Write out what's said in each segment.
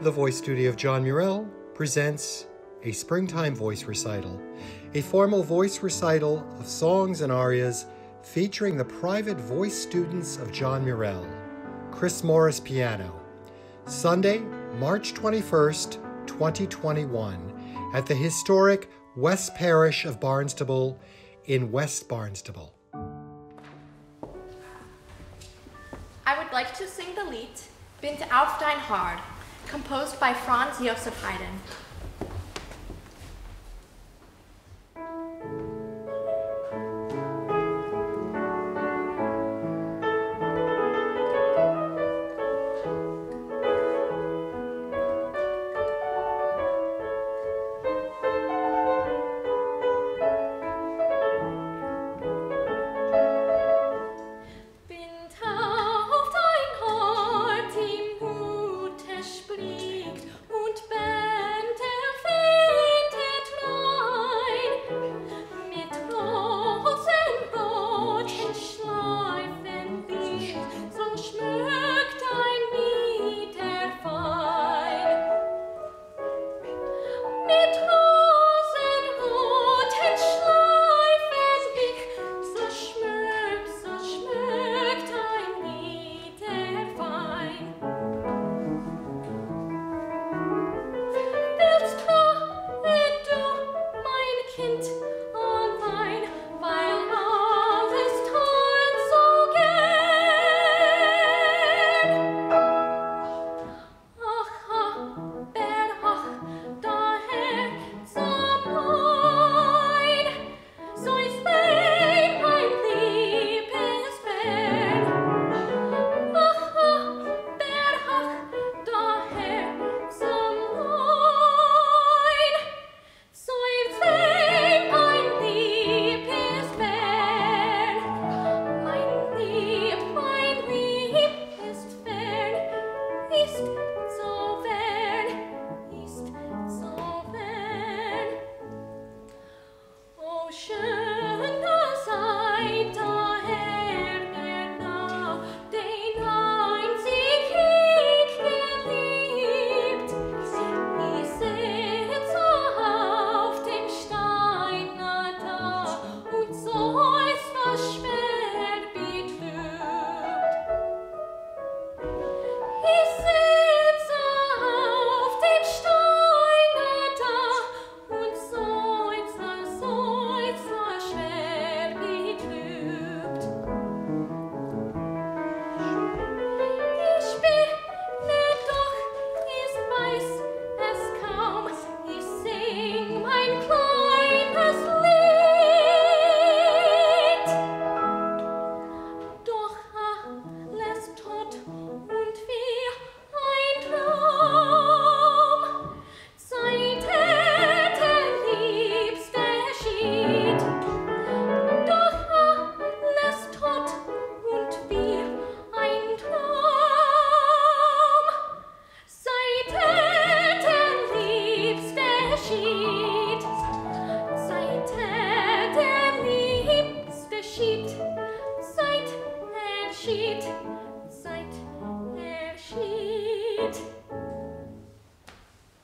The voice studio of John Murelle presents a springtime voice recital, a formal voice recital of songs and arias featuring the private voice students of John Murelle, Chris Morris Piano, Sunday, March 21st, 2021, at the historic West Parish of Barnstable in West Barnstable. I would like to sing the Lied, Bind' auf dein Haar." composed by Franz Josef Haydn. it.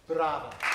Bravo.